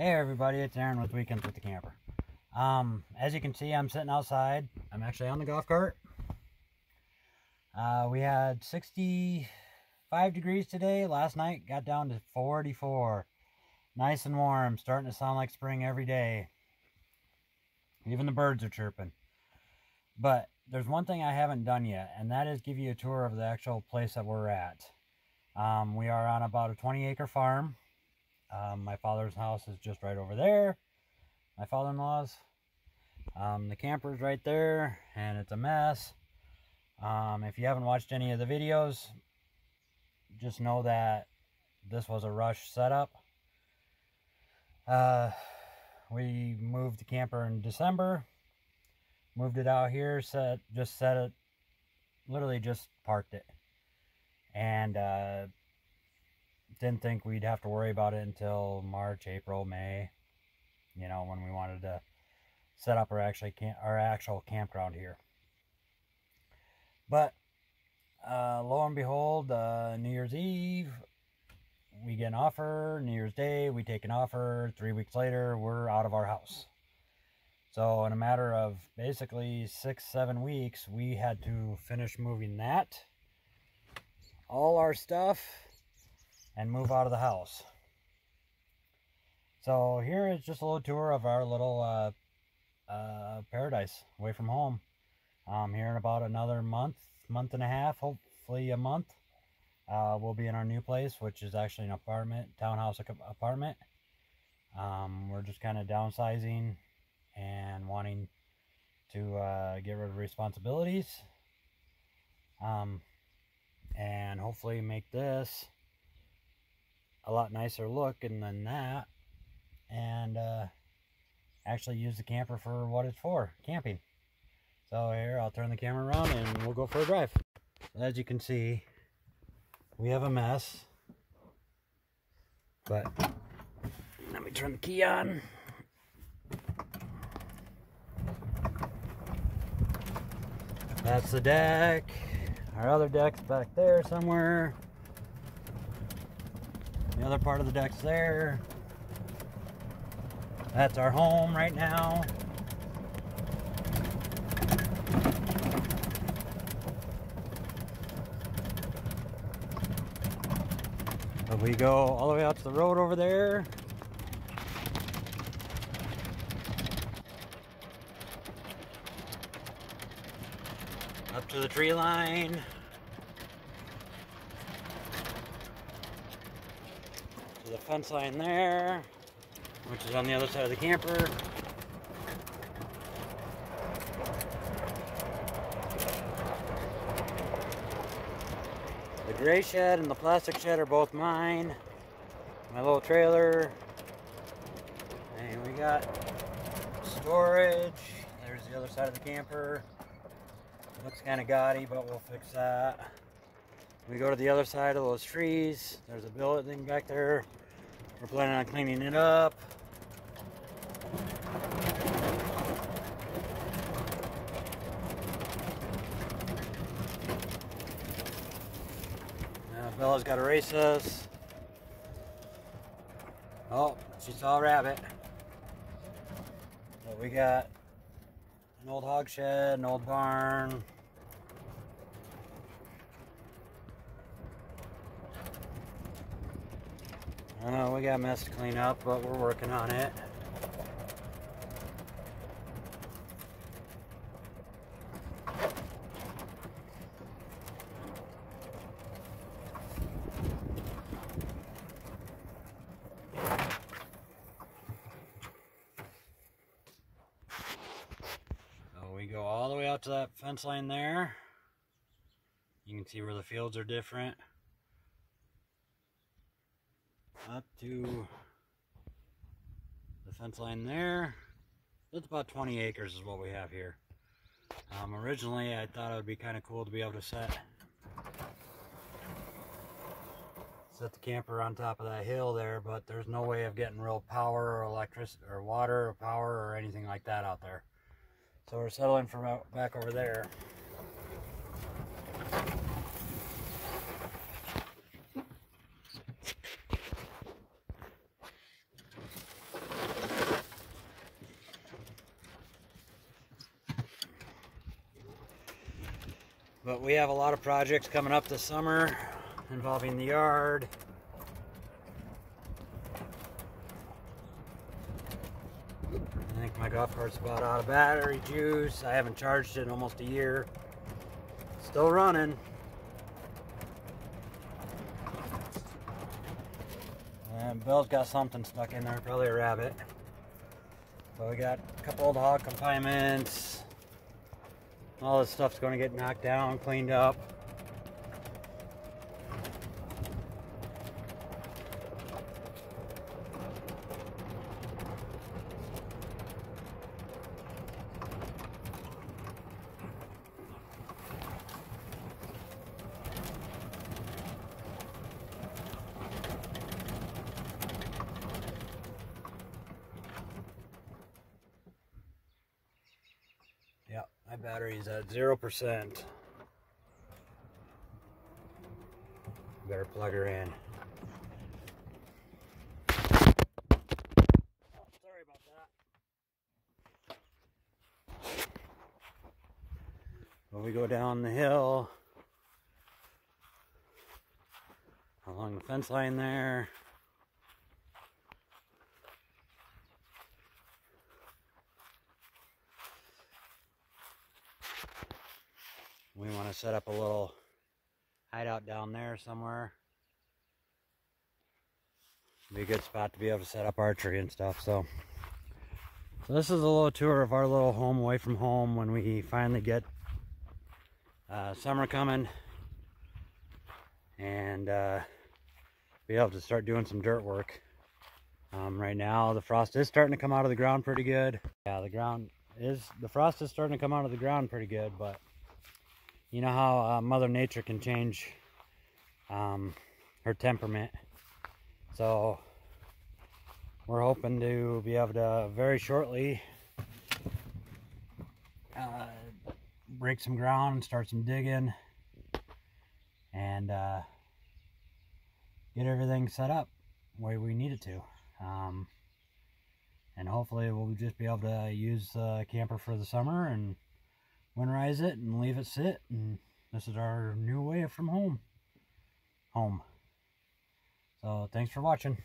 Hey everybody, it's Aaron with Weekends with the Camper. Um, as you can see, I'm sitting outside. I'm actually on the golf cart. Uh, we had 65 degrees today. Last night got down to 44. Nice and warm, starting to sound like spring every day. Even the birds are chirping. But there's one thing I haven't done yet, and that is give you a tour of the actual place that we're at. Um, we are on about a 20 acre farm. Um, my father's house is just right over there. My father-in-law's. Um, the camper's right there, and it's a mess. Um, if you haven't watched any of the videos, just know that this was a rush setup. Uh, we moved the camper in December. Moved it out here, set just set it, literally just parked it. And uh, didn't think we'd have to worry about it until March, April, May. You know, when we wanted to set up our actually our actual campground here. But uh, lo and behold, uh, New Year's Eve, we get an offer. New Year's Day, we take an offer. Three weeks later, we're out of our house. So in a matter of basically six, seven weeks, we had to finish moving that, all our stuff, and move out of the house. So here is just a little tour of our little uh, uh, paradise away from home. Um, here in about another month, month and a half, hopefully a month, uh, we'll be in our new place, which is actually an apartment, townhouse apartment. Um, we're just kind of downsizing and wanting to uh, get rid of responsibilities. Um, and hopefully make this a lot nicer looking than that. And uh, actually use the camper for what it's for camping. So here I'll turn the camera around and we'll go for a drive. As you can see we have a mess. But let me turn the key on. That's the deck. Our other deck's back there somewhere the other part of the deck's there. That's our home right now. But we go all the way out to the road over there. Up to the tree line. To the fence line there, which is on the other side of the camper. The gray shed and the plastic shed are both mine. My little trailer. And we got storage. There's the other side of the camper. Looks kind of gaudy, but we'll fix that. We go to the other side of those trees. There's a building back there. We're planning on cleaning it up. Now Bella's got to race us. Oh, she saw a rabbit. We got an old hog shed, an old barn, I know we got mess to clean up, but we're working on it. We go all the way out to that fence line there. You can see where the fields are different up to the fence line there. That's about 20 acres is what we have here. Um, originally, I thought it would be kind of cool to be able to set set the camper on top of that hill there, but there's no way of getting real power or electricity or water or power or anything like that out there. So we're settling for back over there. But we have a lot of projects coming up this summer involving the yard. I think my golf cart's about out of battery juice. I haven't charged it in almost a year. Still running. And Bill's got something stuck in there, probably a rabbit. So we got a couple old hog confinements. All this stuff's going to get knocked down, cleaned up. Yeah, my battery's at 0%. Better plug her in. Oh, sorry about that. When we go down the hill, along the fence line there, we want to set up a little hideout down there somewhere. Be a good spot to be able to set up archery and stuff. So, so this is a little tour of our little home away from home when we finally get uh, summer coming and uh, be able to start doing some dirt work. Um, right now, the frost is starting to come out of the ground pretty good. Yeah, the ground is the frost is starting to come out of the ground pretty good, but you know how uh, Mother Nature can change um, her temperament. So we're hoping to be able to very shortly uh, break some ground and start some digging and uh, get everything set up the way we need it to. Um, and hopefully we'll just be able to use the camper for the summer and winterize it and leave it sit and this is our new way from home. Home. So thanks for watching